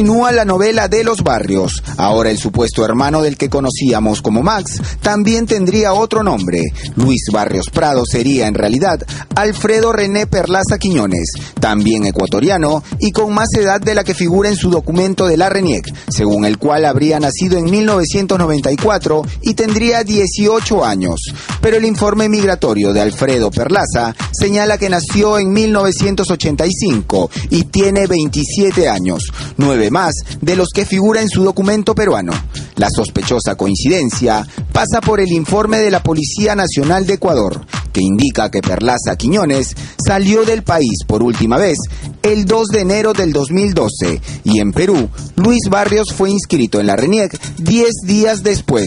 Continúa la novela de los barrios. Ahora el supuesto hermano del que conocíamos como Max también tendría otro nombre. Luis Barrios Prado sería en realidad Alfredo René Perlaza Quiñones, también ecuatoriano y con más edad de la que figura en su documento de la RENIEC, según el cual habría nacido en 1994 y tendría 18 años. Pero el informe migratorio de Alfredo Perlaza señala que nació en 1985 y tiene 27 años, nueve más de los que figura en su documento peruano. La sospechosa coincidencia pasa por el informe de la Policía Nacional de Ecuador, que indica que Perlaza Quiñones salió del país por última vez el 2 de enero del 2012 y en Perú Luis Barrios fue inscrito en la RENIEC 10 días después,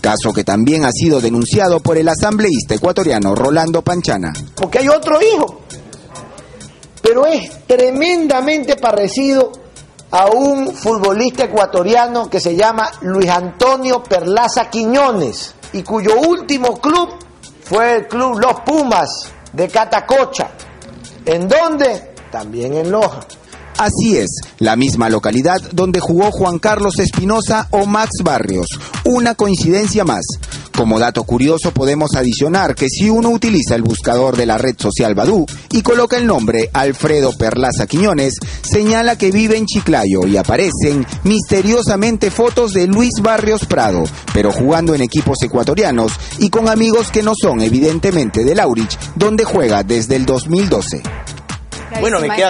caso que también ha sido denunciado por el asambleísta ecuatoriano Rolando Panchana. Porque hay otro hijo, pero es tremendamente parecido a un futbolista ecuatoriano que se llama Luis Antonio Perlaza Quiñones y cuyo último club fue el club Los Pumas de Catacocha. ¿En dónde? También en Loja. Así es, la misma localidad donde jugó Juan Carlos Espinosa o Max Barrios. Una coincidencia más. Como dato curioso podemos adicionar que si uno utiliza el buscador de la red social Badu y coloca el nombre Alfredo Perlaza Quiñones, señala que vive en Chiclayo y aparecen misteriosamente fotos de Luis Barrios Prado, pero jugando en equipos ecuatorianos y con amigos que no son evidentemente de Laurich, donde juega desde el 2012. Bueno, me queda